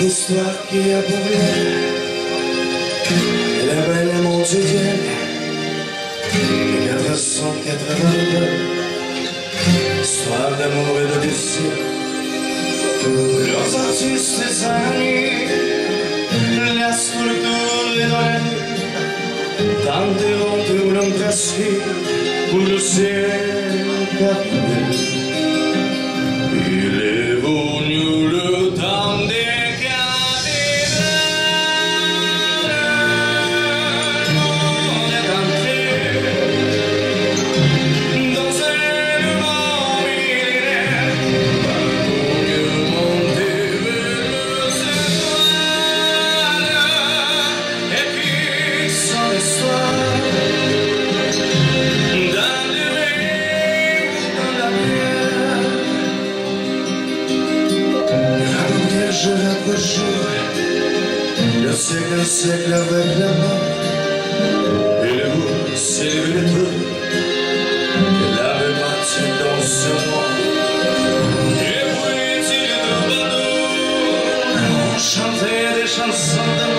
l'histoire qui est pour elle. La belle et mon Dieu, de 482, histoire d'amour et de décès. Los artistes la sculture dans la nuit, tenteront de l'embrasser pour le ciel perdu. Sevgili sevgili verleme Bilgu sevgili tu La vemace dans ce monde Et vous étiez de Chanter des chansons de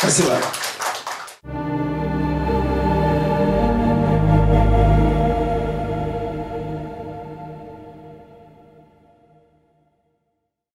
谢谢